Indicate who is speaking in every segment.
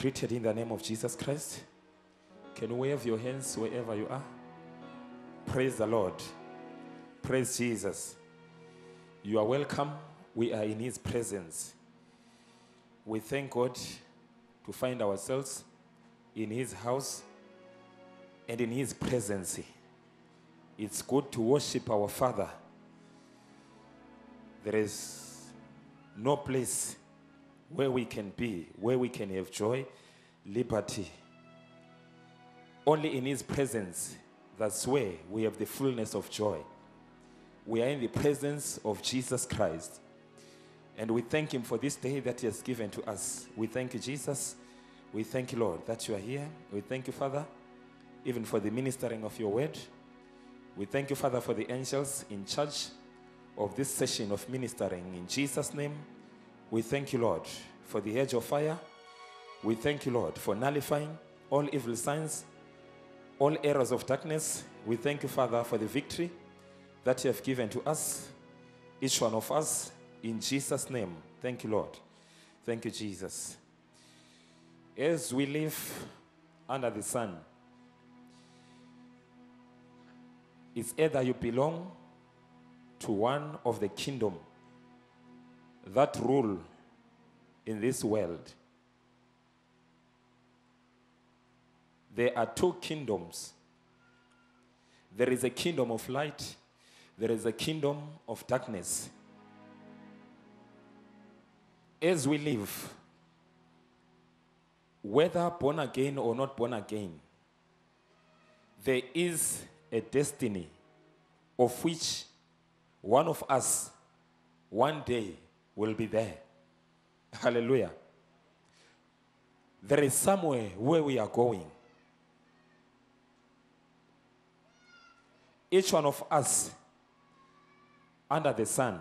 Speaker 1: Greeted in the name of Jesus Christ. Can you wave your hands wherever you are? Praise the Lord. Praise Jesus. You are welcome. We are in His presence. We thank God to find ourselves in His house and in His presence. It's good to worship our Father. There is no place where we can be, where we can have joy, liberty. Only in His presence, that's where we have the fullness of joy. We are in the presence of Jesus Christ. And we thank Him for this day that He has given to us. We thank you, Jesus. We thank you, Lord, that you are here. We thank you, Father, even for the ministering of your word. We thank you, Father, for the angels in charge of this session of ministering. In Jesus' name, we thank you, Lord, for the edge of fire. We thank you, Lord, for nullifying all evil signs, all errors of darkness. We thank you, Father, for the victory that you have given to us, each one of us, in Jesus' name. Thank you, Lord. Thank you, Jesus. As we live under the sun, it's either you belong to one of the kingdom that rule in this world. There are two kingdoms. There is a kingdom of light, there is a kingdom of darkness. As we live, whether born again or not born again, there is a destiny of which one of us one day will be there. Hallelujah. There is somewhere where we are going. Each one of us under the sun,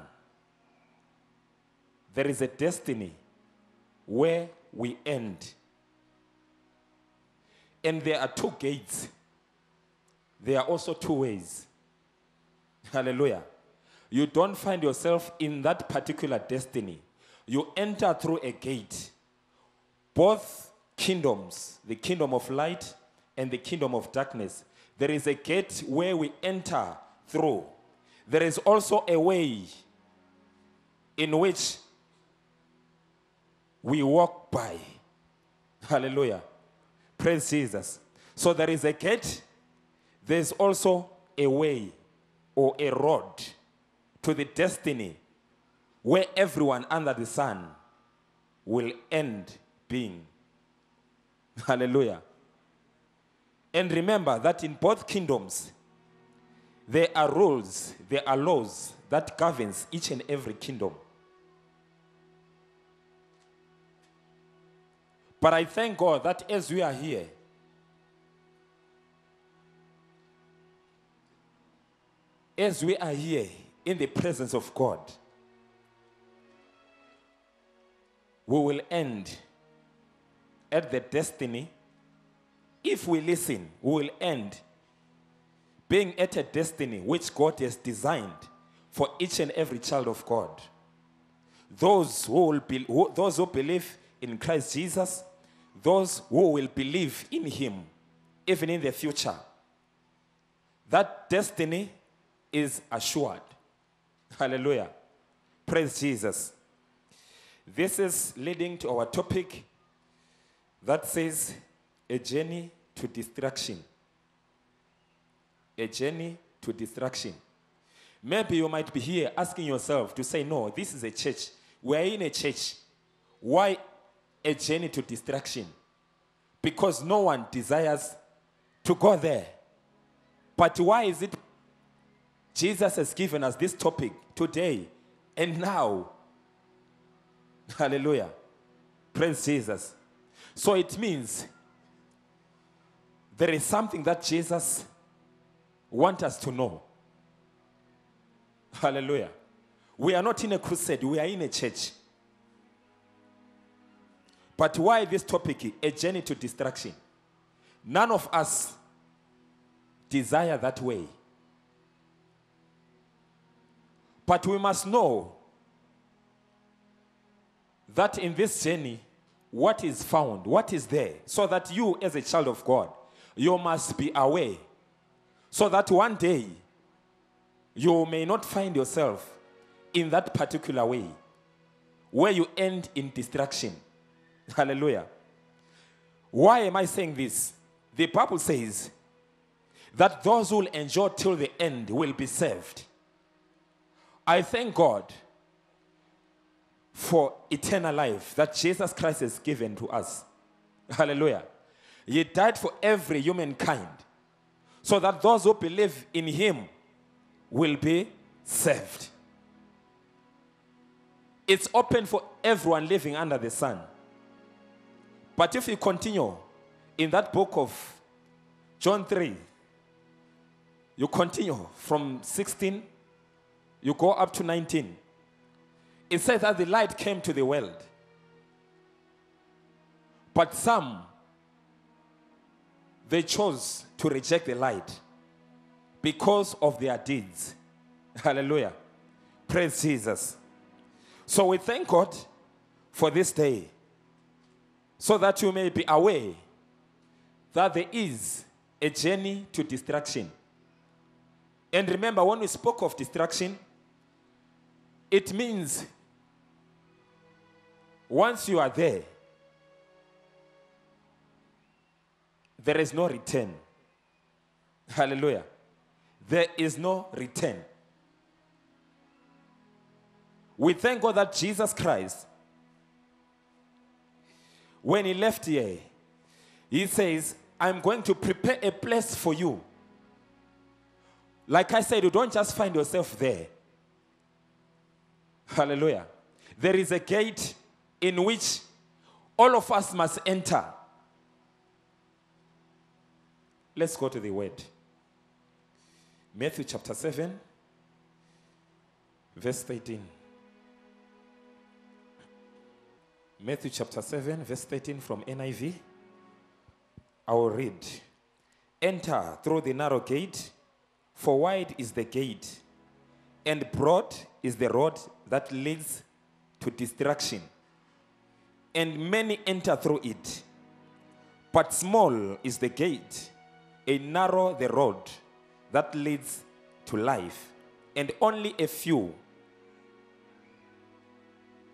Speaker 1: there is a destiny where we end. And there are two gates. There are also two ways. Hallelujah. You don't find yourself in that particular destiny. You enter through a gate. Both kingdoms, the kingdom of light and the kingdom of darkness, there is a gate where we enter through. There is also a way in which we walk by. Hallelujah. Praise Jesus. So there is a gate, there's also a way or a road to the destiny where everyone under the sun will end being. Hallelujah. And remember that in both kingdoms, there are rules, there are laws that governs each and every kingdom. But I thank God that as we are here, as we are here in the presence of God, we will end at the destiny. If we listen, we will end being at a destiny which God has designed for each and every child of God. Those who, will be, who, those who believe in Christ Jesus, those who will believe in Him, even in the future. That destiny is assured. Hallelujah. Praise Jesus. This is leading to our topic that says a journey to destruction. A journey to destruction. Maybe you might be here asking yourself to say, No, this is a church. We're in a church. Why a journey to destruction? Because no one desires to go there. But why is it Jesus has given us this topic today and now? Hallelujah. Praise Jesus. So it means there is something that Jesus wants us to know. Hallelujah. We are not in a crusade, we are in a church. But why this topic? A journey to destruction. None of us desire that way. But we must know that in this journey, what is found, what is there, so that you, as a child of God, you must be aware, so that one day you may not find yourself in that particular way where you end in destruction. Hallelujah. Why am I saying this? The Bible says that those who will endure till the end will be saved. I thank God for eternal life that Jesus Christ has given to us. Hallelujah. He died for every humankind so that those who believe in him will be saved. It's open for everyone living under the sun. But if you continue in that book of John 3, you continue from 16, you go up to 19. It says that the light came to the world. But some, they chose to reject the light because of their deeds. Hallelujah. Praise Jesus. So we thank God for this day so that you may be aware that there is a journey to destruction. And remember, when we spoke of destruction, it means once you are there, there is no return. Hallelujah. There is no return. We thank God that Jesus Christ, when he left here, he says, I'm going to prepare a place for you. Like I said, you don't just find yourself there. Hallelujah. There is a gate in which all of us must enter. Let's go to the word. Matthew chapter 7, verse 13. Matthew chapter 7, verse 13 from NIV. I will read. Enter through the narrow gate, for wide is the gate, and broad is the road that leads to destruction. And many enter through it. But small is the gate, narrow the road that leads to life, and only a few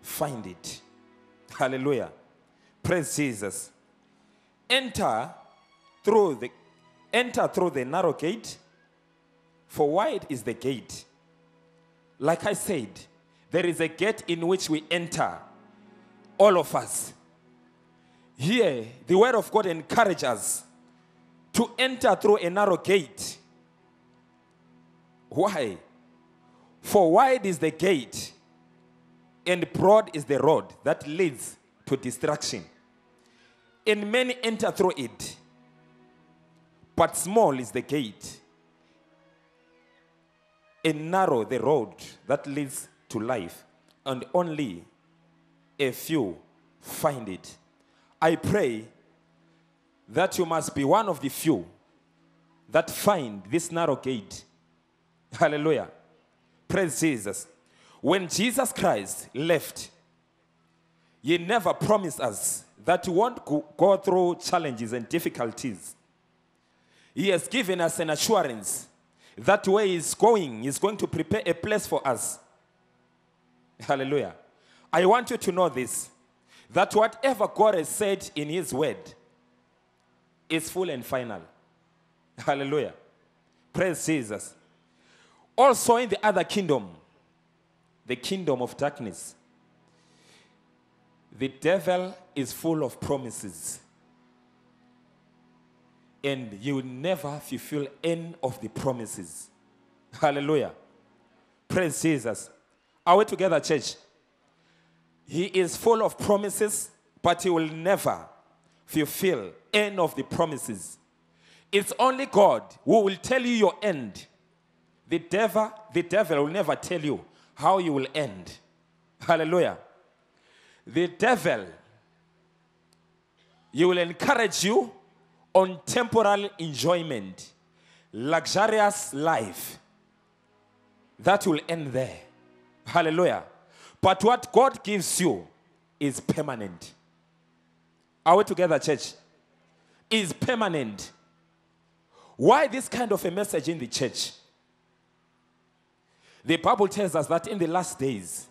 Speaker 1: find it. Hallelujah. Praise Jesus. Enter through the enter through the narrow gate, for wide is the gate. Like I said, there is a gate in which we enter, all of us. Here, the word of God encourages us to enter through a narrow gate. Why? For wide is the gate, and broad is the road that leads to destruction. And many enter through it, but small is the gate, and narrow the road that leads to life, and only a few find it. I pray that you must be one of the few that find this narrow gate. Hallelujah. Praise Jesus. When Jesus Christ left, he never promised us that we won't go, through challenges and difficulties. He has given us an assurance that where He's going, He's going to prepare a place for us. Hallelujah. I want you to know this that whatever God has said in His word is full and final. Hallelujah. Praise Jesus. Also, in the other kingdom, the kingdom of darkness, the devil is full of promises. And you will never fulfill any of the promises. Hallelujah. Praise Jesus. Are we together, church? He is full of promises, but he will never fulfill any of the promises. It's only God who will tell you your end. The devil, the devil will never tell you how you will end. Hallelujah. The devil, he will encourage you on temporal enjoyment, luxurious life. That will end there. Hallelujah. But what God gives you is permanent. Are we together, church? Is permanent. Why this kind of a message in the church? The Bible tells us that in the last days,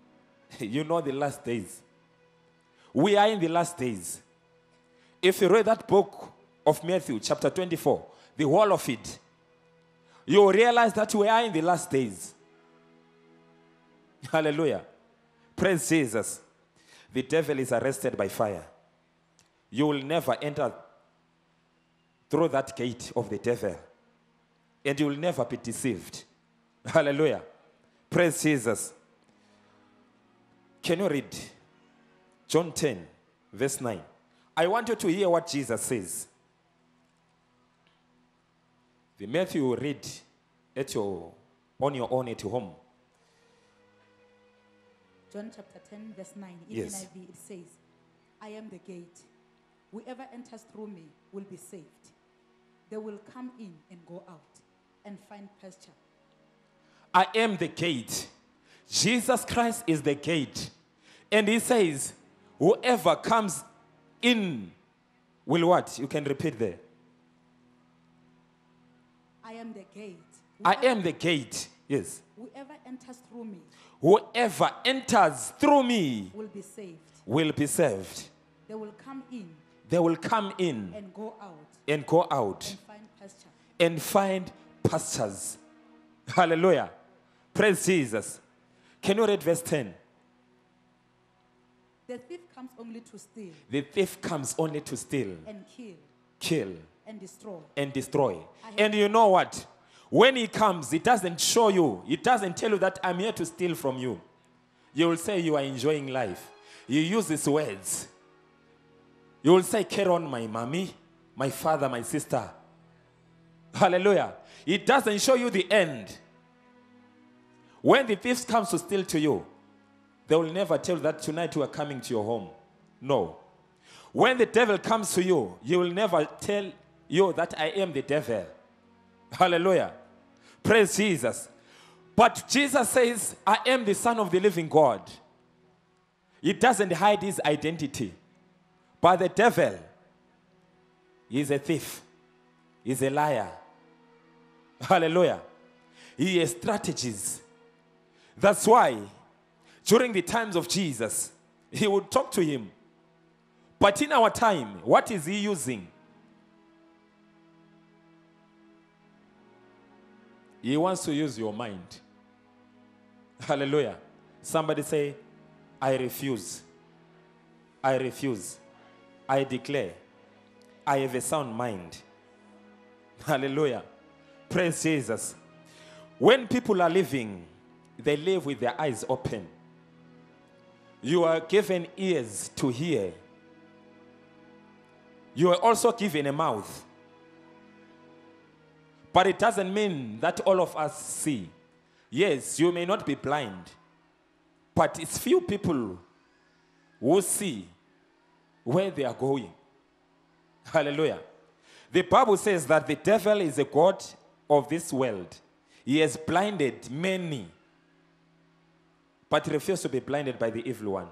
Speaker 1: you know the last days. We are in the last days. If you read that book of Matthew, chapter 24, the whole of it, you realize that we are in the last days. Hallelujah. Praise Jesus. The devil is arrested by fire. You will never enter through that gate of the devil, and you will never be deceived. Hallelujah. Praise Jesus. Can you read John 10, verse 9? I want you to hear what Jesus says. The Matthew you read at your, on your own at home.
Speaker 2: John chapter 10, verse 9, in
Speaker 1: Yes.
Speaker 2: NIV, it says, I am the gate. Whoever enters through me will be saved. They will come in and go out and find pasture.
Speaker 1: I am the gate. Jesus Christ is the gate. And he says, whoever comes in will what? You can repeat there.
Speaker 2: I am the gate.
Speaker 1: I am the gate. Yes.
Speaker 2: Whoever enters through me
Speaker 1: Whoever enters through me
Speaker 2: will be saved.
Speaker 1: will be saved.
Speaker 2: They will come in
Speaker 1: They will come in
Speaker 2: and go out
Speaker 1: and go out
Speaker 2: and find pasture.
Speaker 1: and find pastures. Hallelujah. Praise Jesus. Can you read verse 10?
Speaker 2: The thief comes only to steal
Speaker 1: The thief comes only to steal,
Speaker 2: and kill
Speaker 1: kill,
Speaker 2: and destroy.
Speaker 1: and destroy. And you know what? When he comes, it doesn't show you, it doesn't tell you that I'm here to steal from you. You will say you are enjoying life. You use these words. You will say, Carry on, my mommy, my father, my sister. Hallelujah. It doesn't show you the end. When the thief comes to steal to you, they will never tell you that tonight you are coming to your home. No. When the devil comes to you, he will never tell you that I am the devil. Hallelujah. Praise Jesus. But Jesus says, I am the Son of the living God. He doesn't hide his identity. But the devil is a thief, he's a liar. Hallelujah. He has strategies. That's why during the times of Jesus, he would talk to him. But in our time, what is he using? He wants to use your mind. Hallelujah. Somebody say, I refuse. I refuse. I declare. I have a sound mind. Hallelujah. Praise Jesus. When people are living, they live with their eyes open. You are given ears to hear. You are also given a mouth. But it doesn't mean that all of us see. Yes, you may not be blind, but it's few people who see where they are going. Hallelujah. The Bible says that the devil is a God of this world. He has blinded many, but refused to be blinded by the evil one.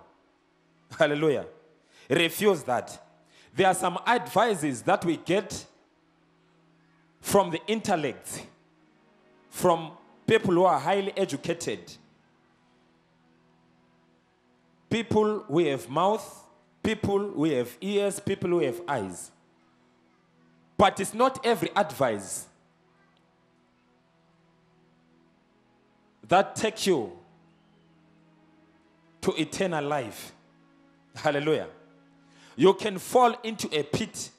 Speaker 1: Hallelujah. Refuse that. There are some advices that we get from the intellect, from people who are highly educated, people who have mouth, people who have ears, people who have eyes. But it's not every advice that take you to eternal life. Hallelujah. You can fall into a pit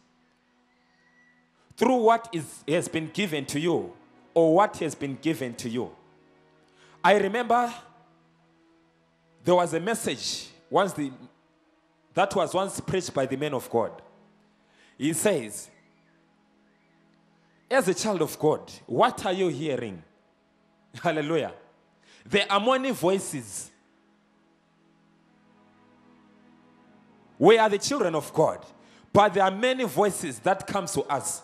Speaker 1: through what is, has been given to you or what has been given to you. I remember there was a message once the, that was once preached by the man of God. He says, as a child of God, what are you hearing? Hallelujah. There are many voices. We are the children of God, but there are many voices that come to us.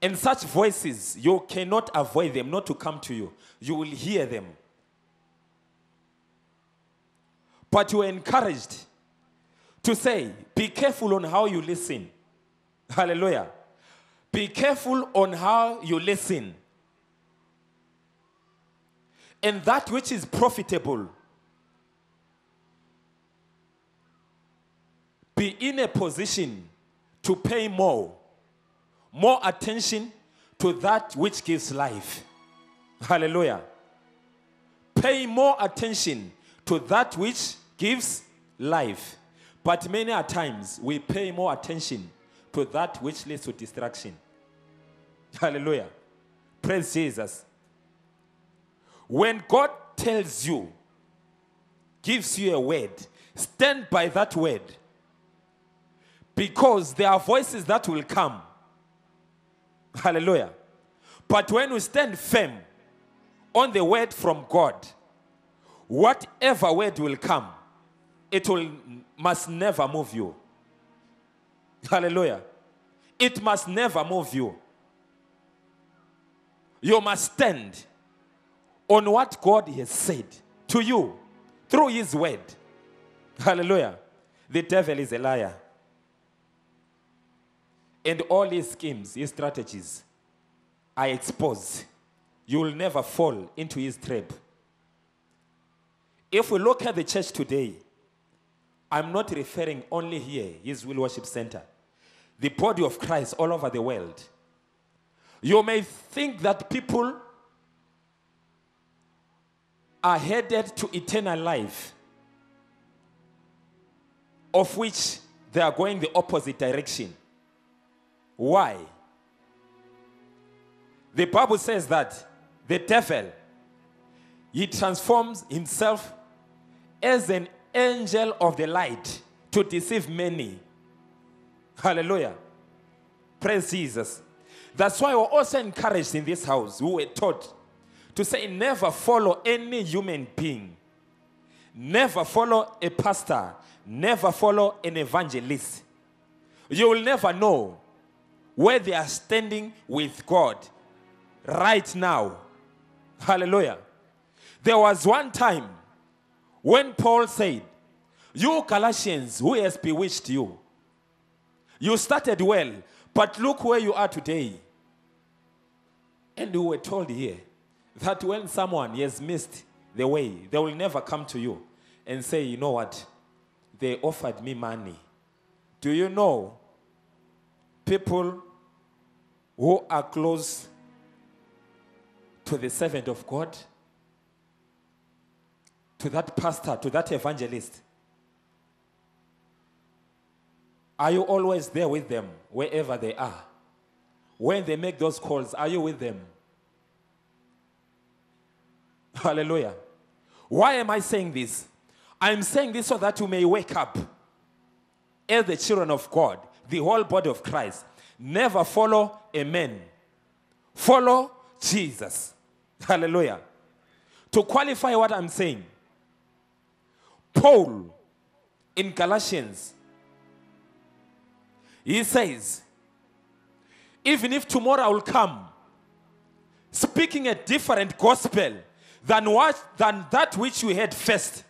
Speaker 1: And such voices, you cannot avoid them not to come to you. You will hear them. But you are encouraged to say, be careful on how you listen. Hallelujah. Be careful on how you listen. And that which is profitable, be in a position to pay more, more attention to that which gives life. Hallelujah. Pay more attention to that which gives life. But many a times we pay more attention to that which leads to distraction. Hallelujah. Praise Jesus. When God tells you, gives you a word, stand by that word. Because there are voices that will come. Hallelujah. But when we stand firm on the word from God, whatever word will come, it will must never move you. Hallelujah. It must never move you. You must stand on what God has said to you through His word. Hallelujah. The devil is a liar. And all his schemes, his strategies are exposed. You will never fall into his trap. If we look at the church today, I'm not referring only here, His Will Worship Center, the body of Christ all over the world. You may think that people are headed to eternal life, of which they are going the opposite direction. Why? The Bible says that the devil he transforms himself as an angel of the light to deceive many. Hallelujah. Praise Jesus. That's why we're also encouraged in this house, we were taught to say, never follow any human being, never follow a pastor, never follow an evangelist. You will never know where they are standing with God right now. Hallelujah. There was one time when Paul said, You Galatians, who has bewitched you? You started well, but look where you are today. And we were told here that when someone has missed the way, they will never come to you and say, You know what? They offered me money. Do you know people who are close to the servant of God? to that pastor, to that evangelist? Are you always there with them wherever they are? When they make those calls, are you with them? Hallelujah. Why am I saying this? I'm saying this so that you may wake up as the children of God, the whole body of Christ. Never follow a man, follow Jesus. Hallelujah. To qualify what I'm saying, Paul in Galatians, he says, even if tomorrow I will come speaking a different gospel than what than that which you had first,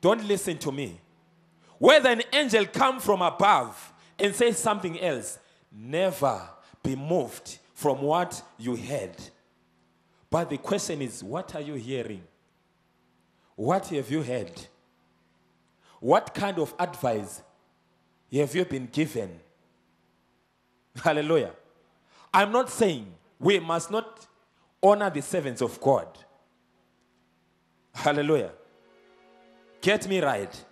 Speaker 1: don't listen to me. Whether an angel come from above and say something else, never be moved from what you heard. But the question is, what are you hearing? What have you heard? What kind of advice have you been given? Hallelujah. I'm not saying we must not honor the servants of God. Hallelujah. Get me right.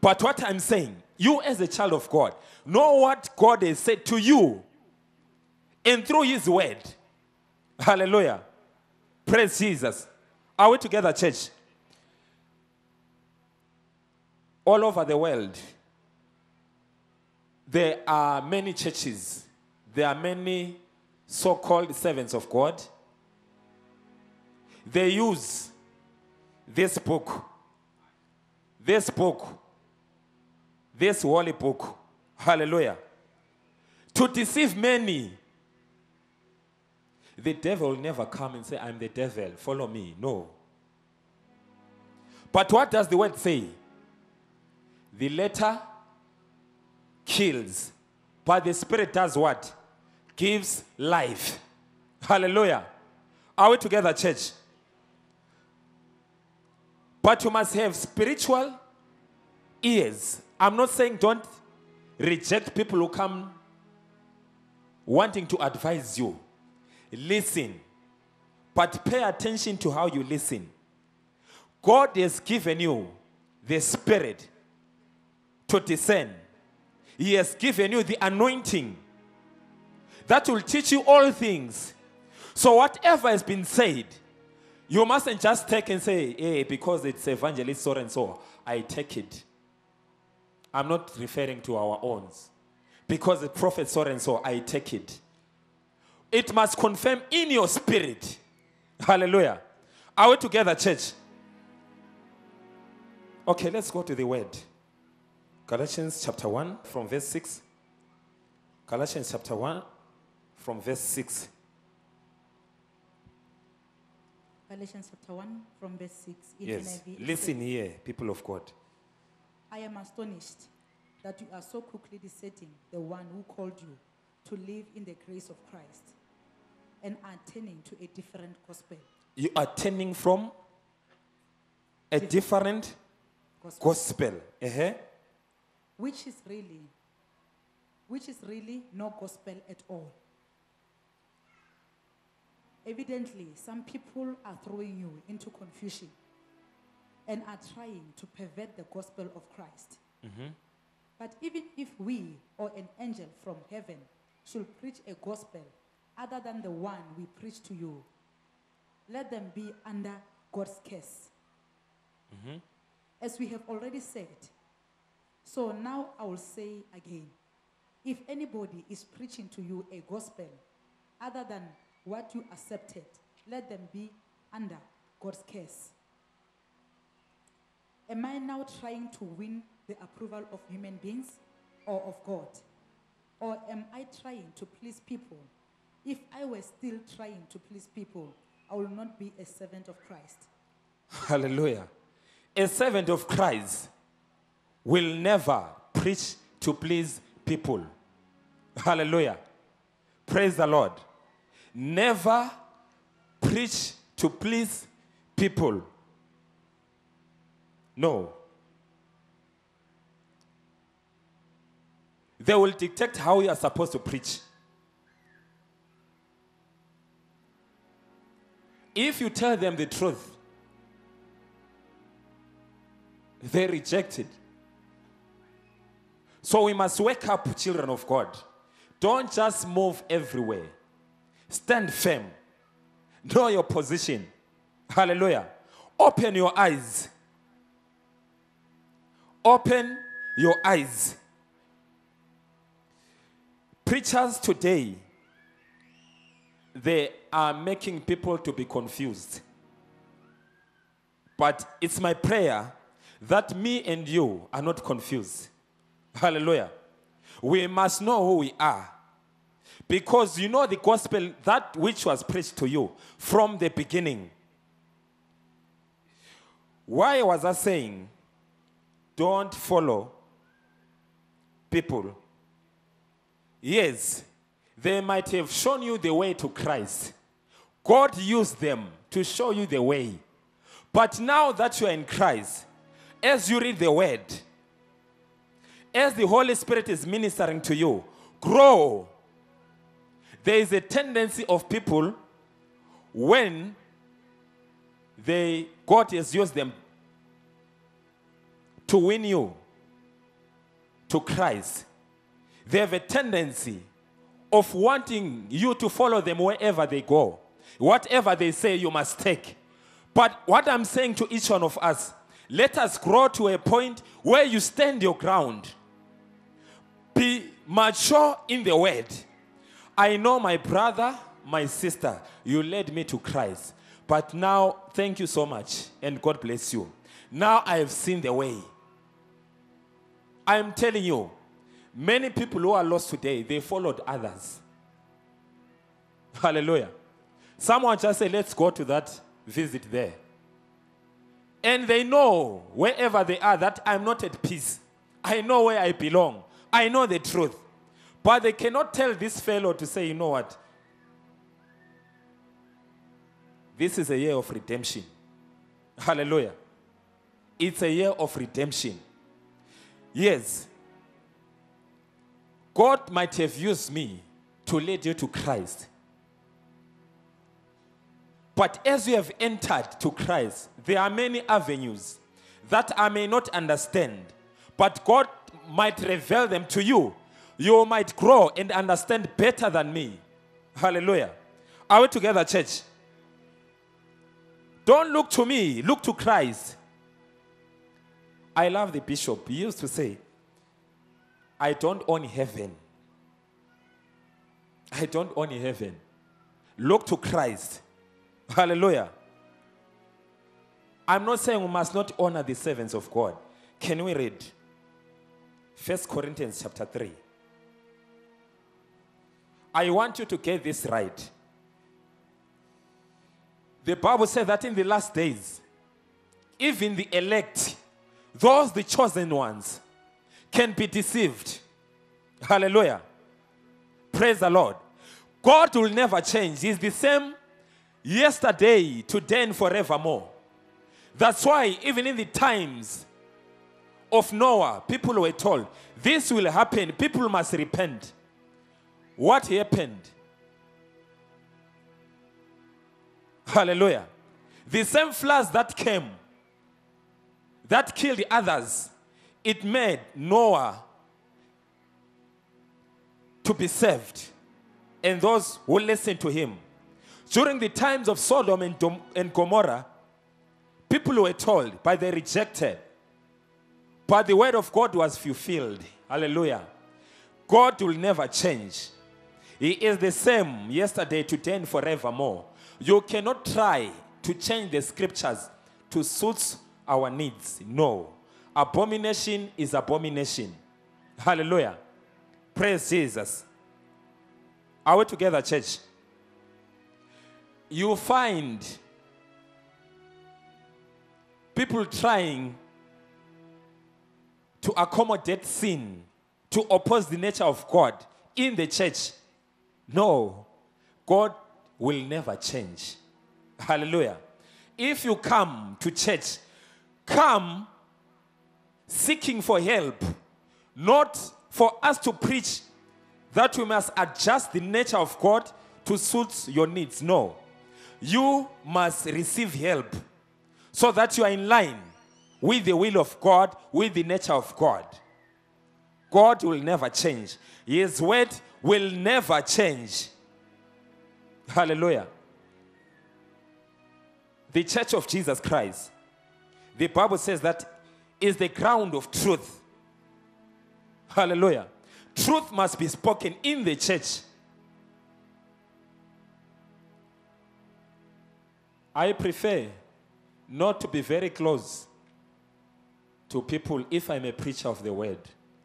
Speaker 1: But what I'm saying, you as a child of God, know what God has said to you and through His word. Hallelujah. Praise Jesus. Are we together, church? All over the world, there are many churches, there are many so called servants of God. They use this book, this book, this holy book, hallelujah, to deceive many the devil will never come and say, I'm the devil, follow me. No. But what does the word say? The letter kills, but the spirit does what? Gives life. Hallelujah. Are we together, church? But you must have spiritual ears. I'm not saying don't reject people who come wanting to advise you. Listen, but pay attention to how you listen. God has given you the Spirit to discern, He has given you the anointing that will teach you all things. So, whatever has been said, you mustn't just take and say, hey, because it's evangelist so and so, I take it. I'm not referring to our own. Because the prophet so and so, I take it. It must confirm in your spirit. Hallelujah. Are we together, church? Okay, let's go to the word. Galatians chapter 1 from verse 6. Galatians chapter 1 from verse 6.
Speaker 2: Galatians chapter 1 from verse 6. in
Speaker 1: Yes.
Speaker 2: NIV,
Speaker 1: Listen here, people of God.
Speaker 2: I am astonished that you are so quickly deserting the one who called you to live in the grace of Christ and are turning to a different gospel.
Speaker 1: You are turning from a different
Speaker 2: gospel
Speaker 1: gospel. Uh-huh.
Speaker 2: Which is really which is really no gospel at all. Evidently, some people are throwing you into confusion and are trying to pervert the gospel of Christ. Mm-hmm. But even if we or an angel from heaven should preach a gospel other than the one we preach to you, let them be under God's curse. Mm-hmm. As we have already said, so now I will say again if anybody is preaching to you a gospel other than what you accepted, let them be under God's curse. Am I now trying to win the approval of human beings or of God? Or am I trying to please people? If I were still trying to please people, I will not be a servant of Christ.
Speaker 1: Hallelujah. A servant of Christ will never preach to please people. Hallelujah. Praise the Lord. Never preach to please people. No. They will dictate how you are supposed to preach. If you tell them the truth, they reject it. So we must wake up, children of God. Don't just move everywhere. Stand firm. Know your position. Hallelujah. Open your eyes. Open your eyes. Preachers today, they are making people to be confused. But it's my prayer that me and you are not confused. Hallelujah. We must know who we are. Because you know the gospel, that which was preached to you from the beginning. Why was I saying, don't follow people? Yes, they might have shown you the way to Christ. God used them to show you the way. But now that you are in Christ, as you read the word, as the Holy Spirit is ministering to you, grow. There is a tendency of people when they God has used them to win you to Christ. They have a tendency of wanting you to follow them wherever they go. Whatever they say, you must take. But what I'm saying to each one of us, let us grow to a point where you stand your ground. Mature in the word. I know my brother, my sister, you led me to Christ. But now, thank you so much, and God bless you. Now I have seen the way. I am telling you, many people who are lost today, they followed others. Hallelujah. Someone just say, let's go to that visit there. And they know wherever they are that I'm not at peace. I know where I belong. I know the truth. But they cannot tell this fellow to say, you know what? This is a year of redemption. Hallelujah. It's a year of redemption. Yes. God might have used me to lead you to Christ. But as you have entered to Christ, there are many avenues that I may not understand, but God might reveal them to you. You might grow and understand better than me. Hallelujah. Are we together, church? Don't look to me, look to Christ. I love the bishop. He used to say, I don't own heaven. I don't own heaven. Look to Christ. Hallelujah. I'm not saying we must not honor the servants of God. Can we read? First Corinthians chapter 3. I want you to get this right. The Bible says that in the last days, even the elect, those the chosen ones, can be deceived. Hallelujah. Praise the Lord. God will never change. He's the same yesterday, today, and forevermore. That's why, even in the times of Noah, people were told, This will happen. People must repent. What happened? Hallelujah. The same floods that came, that killed the others, it made Noah to be saved and those who listened to him. During the times of Sodom and, and Gomorrah, people were told, but they rejected. But the word of God was fulfilled. Hallelujah. God will never change. He is the same yesterday, today, and forevermore. You cannot try to change the scriptures to suit our needs. No. Abomination is abomination. Hallelujah. Praise Jesus. Are we together, church? You find people trying to accommodate sin, to oppose the nature of God in the church. No, God will never change. Hallelujah. If you come to church, come seeking for help, not for us to preach that we must adjust the nature of God to suit your needs. No. You must receive help so that you are in line with the will of God, with the nature of God. God will never change. His word will never change. Hallelujah. The church of Jesus Christ, the Bible says that is the ground of truth. Hallelujah. Truth must be spoken in the church. I prefer not to be very close to people if I'm a preacher of the word.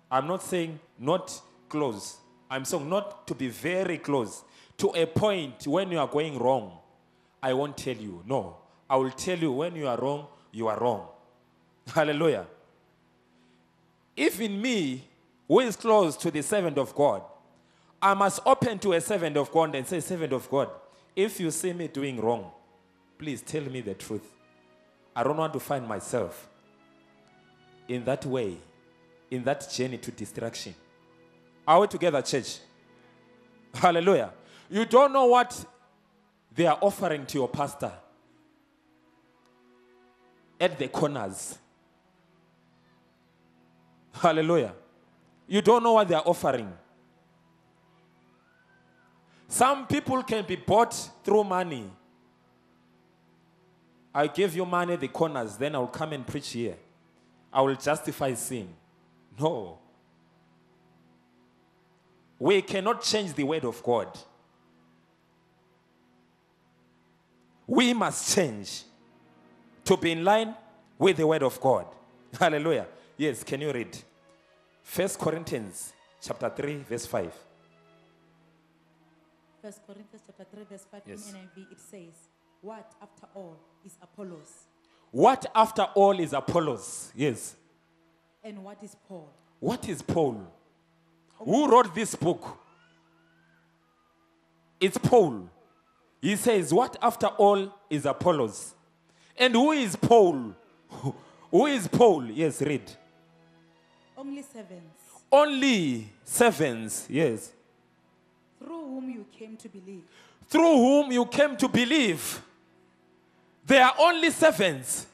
Speaker 1: I'm not saying not close. I'm saying not to be very close to a point when you are going wrong. I won't tell you. No. I will tell you when you are wrong, you are wrong. Hallelujah. Even me, who is close to the servant of God, I must open to a servant of God and say, Servant of God, if you see me doing wrong, please tell me the truth. I don't want to find myself in that way, in that journey to distraction. Are we together, church? Hallelujah. You don't know what they are offering to your pastor at the corners. Hallelujah. You don't know what they are offering. Some people can be bought through money. I give you money at the corners, then I will come and preach here. I will justify sin. No. We cannot change the word of God. We must change to be in line with the word of God. Hallelujah. Yes, can you read? First Corinthians chapter 3, verse 5.
Speaker 2: First Corinthians chapter 3, verse 5
Speaker 1: Yes.
Speaker 2: in NIV, it says, What after all is Apollos?
Speaker 1: What after all is Apollos? Yes.
Speaker 2: And what is Paul?
Speaker 1: What is Paul? Who wrote this book? It's Paul. He says, What after all is Apollos? And who is Paul? Who is Paul? Yes, read.
Speaker 2: Only servants,
Speaker 1: Only servants, yes,
Speaker 2: through whom you came to believe.
Speaker 1: through whom you came to believe. They are only servants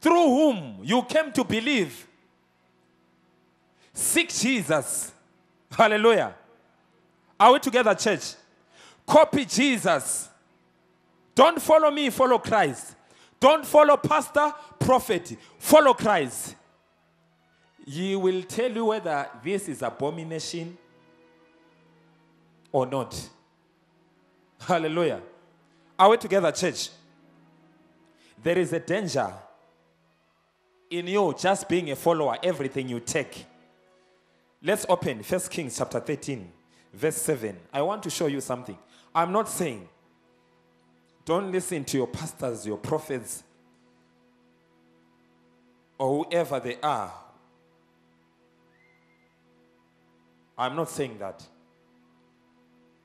Speaker 1: through whom you came to believe. Seek Jesus. Hallelujah. Are we together, church? Copy Jesus. Don't follow me, follow Christ. Don't follow pastor, prophet. Follow Christ. He will tell you whether this is abomination or not. Hallelujah. Are we together, church? There is a danger in you just being a follower, everything you take. Let's open First Kings chapter 13, verse 7. I want to show you something. I'm not saying don't listen to your pastors, your prophets, or whoever they are. I'm not saying that.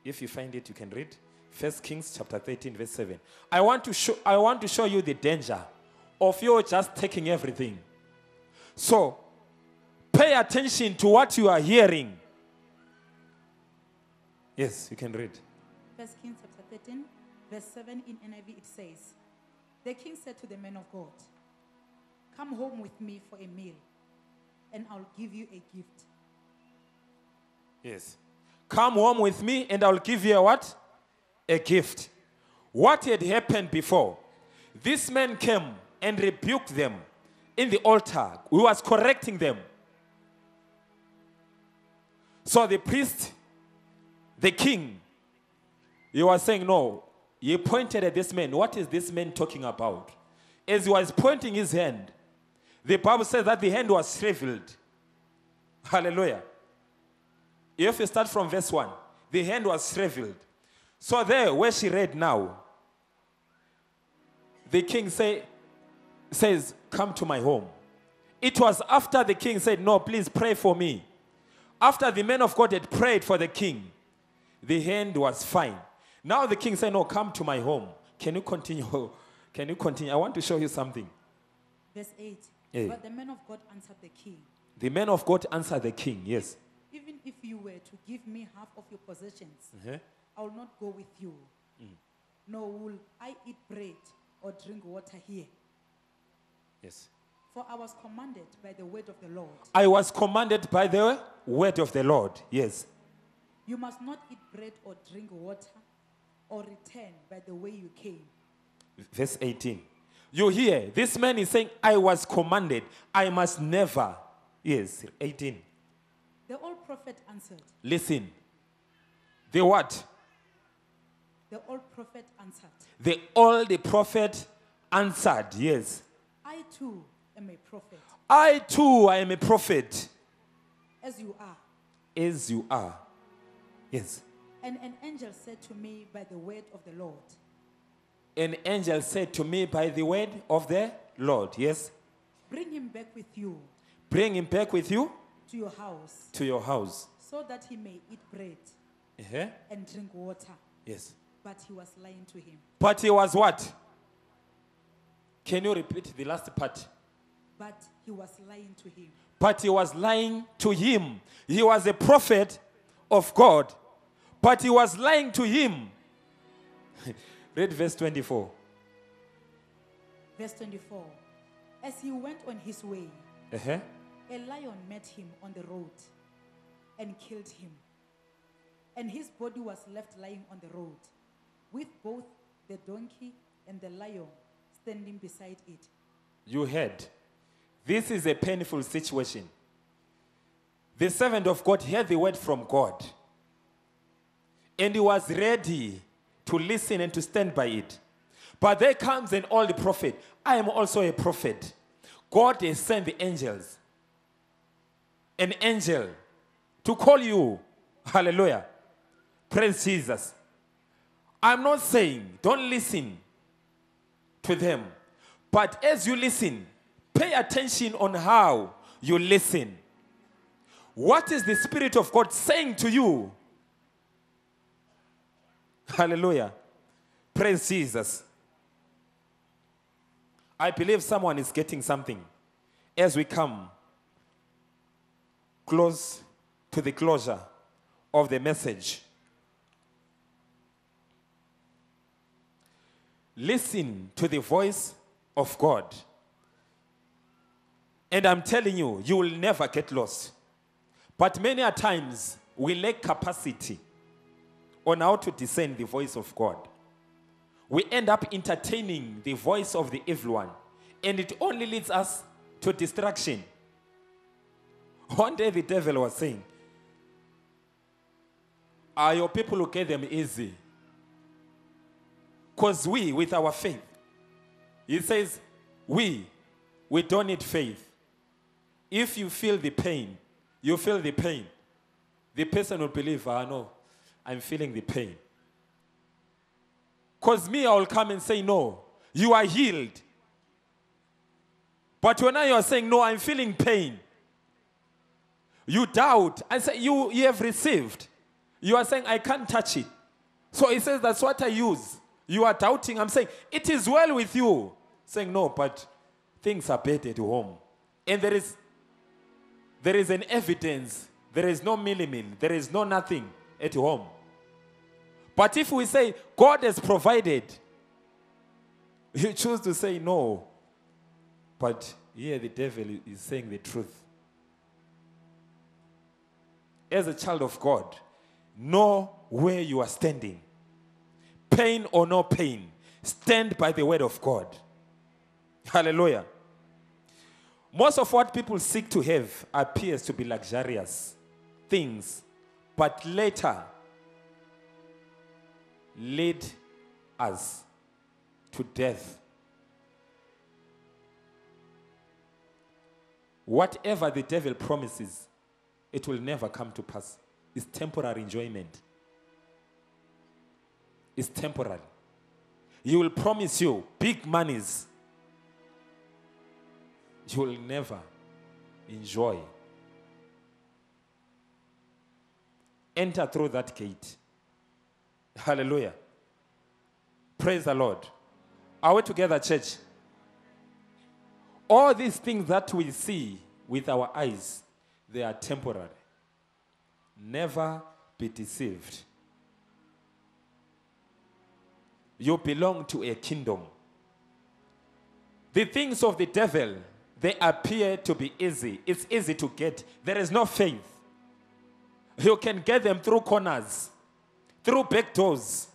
Speaker 1: If you find it, you can read. First Kings chapter 13, verse 7. I want to show I want to show you the danger of you just taking everything. So pay attention to what you are hearing. Yes, you can read.
Speaker 2: First Kings chapter 13, verse 7 in NIV it says, The king said to the man of God, Come home with me for a meal, and I'll give you a gift.
Speaker 1: Yes. Come home with me and I'll give you a what? A gift. What had happened before? This man came and rebuked them in the altar. He was correcting them. So the priest, the king, he was saying, No. He pointed at this man. What is this man talking about? As he was pointing his hand, the Bible says that the hand was shriveled. Hallelujah. If you start from verse 1, the hand was shriveled. So there, where she read now, the king say, says, Come to my home. It was after the king said, No, please pray for me. After the man of God had prayed for the king, the hand was fine. Now the king said, No, come to my home. Can you continue? Can you continue? I want to show you something.
Speaker 2: Verse 8.
Speaker 1: Yeah.
Speaker 2: But the man of God answered the king,
Speaker 1: The man of God answered the king, yes.
Speaker 2: Even if you were to give me half of your possessions,
Speaker 1: Uh-huh.
Speaker 2: I will not go with you. Mm. Nor will I eat bread or drink water here.
Speaker 1: Yes.
Speaker 2: For I was commanded by the word of the Lord.
Speaker 1: I was commanded by the word of the Lord, yes.
Speaker 2: You must not eat bread or drink water or return by the way you came.
Speaker 1: Verse 18. You hear, this man is saying, I was commanded, I must never. Yes, 18.
Speaker 2: The old prophet answered.
Speaker 1: Listen. The what?
Speaker 2: The old prophet answered.
Speaker 1: The old prophet answered, yes.
Speaker 2: I too am a prophet,
Speaker 1: I too I am a prophet,
Speaker 2: as you are.
Speaker 1: as you are. Yes.
Speaker 2: And an angel said to me by the word of the Lord,
Speaker 1: An angel said to me by the word of the Lord, yes.
Speaker 2: Bring him back with you
Speaker 1: Bring him back with you
Speaker 2: to your house,
Speaker 1: to your house.
Speaker 2: so that he may eat bread
Speaker 1: Uh-huh.
Speaker 2: and drink water.
Speaker 1: Yes.
Speaker 2: But he was lying to him.
Speaker 1: But he was what? Can you repeat the last part?
Speaker 2: But he was lying to him.
Speaker 1: But he was lying to him. He was a prophet of God, but he was lying to him. Read verse 24.
Speaker 2: Verse 24. As he went on his way,
Speaker 1: Uh-huh.
Speaker 2: a lion met him on the road and killed him. And his body was left lying on the road, with both the donkey and the lion standing beside it.
Speaker 1: You heard. This is a painful situation. The servant of God heard the word from God. And he was ready to listen and to stand by it. But there comes an old prophet. I am also a prophet. God has sent the angels, an angel, to call you. Hallelujah. Praise Jesus. I'm not saying don't listen to them. But as you listen, pay attention on how you listen. What is the Spirit of God saying to you? Hallelujah. Praise Jesus. I believe someone is getting something as we come close to the closure of the message. Listen to the voice of God. And I'm telling you, you will never get lost. But many a times we lack capacity on how to discern the voice of God. We end up entertaining the voice of the evil one, and it only leads us to distraction. One day the devil was saying, Are your people who get them easy? Because we, with our faith, he says, we, we don't need faith. If you feel the pain, you feel the pain. The person will believe, ah, I know, I'm feeling the pain. Because me, I will come and say, No, you are healed. But when I you are saying, No, I'm feeling pain, you doubt. I say, You, you have received. You are saying, I can't touch it. So he says, That's what I use. You are doubting. I'm saying, It is well with you. Saying, No, but things are bad at home. And there is there is an evidence. There is no mealie-meal. There is no nothing at home. But if we say God has provided, you choose to say no. But here the devil is saying the truth. As a child of God, know where you are standing. Pain or no pain, stand by the word of God. Hallelujah. Most of what people seek to have appears to be luxurious things, but later lead us to death. Whatever the devil promises, it will never come to pass. It's temporary enjoyment. It's temporary. He will promise you big monies. You will never enjoy. Enter through that gate. Hallelujah. Praise the Lord. Are we together, church? All these things that we see with our eyes, they are temporary. Never be deceived. You belong to a kingdom. The things of the devil, they appear to be easy. It's easy to get. There is no faith. You can get them through corners, through back doors.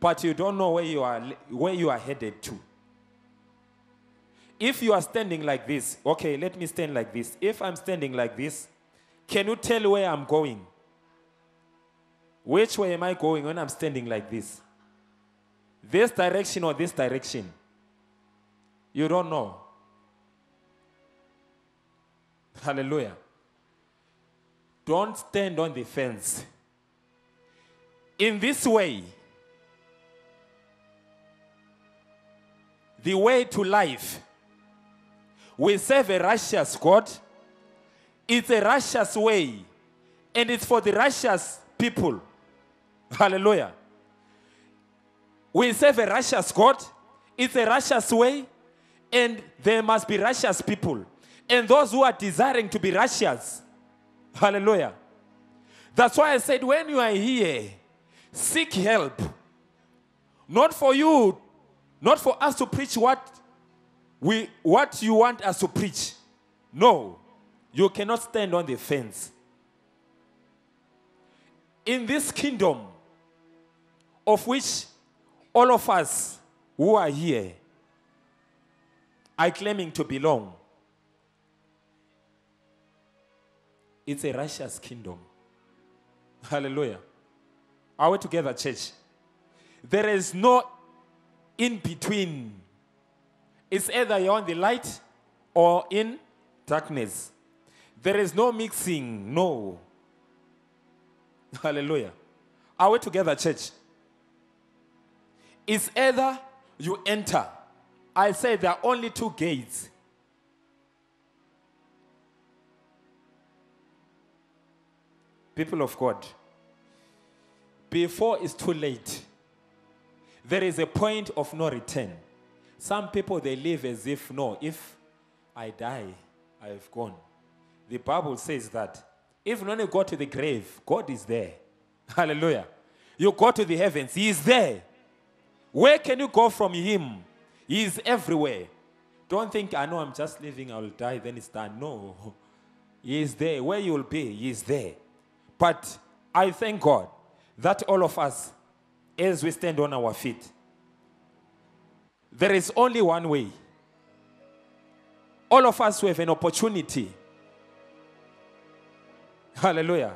Speaker 1: But you don't know where you are where you are headed to. If you are standing like this, okay, let me stand like this. If I'm standing like this, can you tell where I'm going? Which way am I going when I'm standing like this? This direction or this direction? You don't know. Hallelujah. Don't stand on the fence. In this way, the way to life, we serve a righteous God. It's a righteous way, and it's for the righteous people. Hallelujah. We serve a righteous God. It's a righteous way, and there must be righteous people. And those who are desiring to be righteous. Hallelujah. That's why I said, when you are here, seek help. Not for you, not for us to preach what we what you want us to preach. No. You cannot stand on the fence. In this kingdom, of which all of us who are here are claiming to belong, it's a righteous kingdom. Hallelujah. Are we together, church? There is no in between. It's either you're on the light or in darkness. There is no mixing, no. Hallelujah. Are we together, church? It's either you enter. I say there are only two gates. People of God, before it's too late, there is a point of no return. Some people they live as if no, if I die, I have gone. The Bible says that if when you go to the grave, God is there. Hallelujah. You go to the heavens, He is there. Where can you go from Him? He is everywhere. Don't think, I know I'm just living, I will die, then it's done. No. He is there. Where you will be, He is there. But I thank God that all of us, as we stand on our feet, there is only one way. All of us who have an opportunity. Hallelujah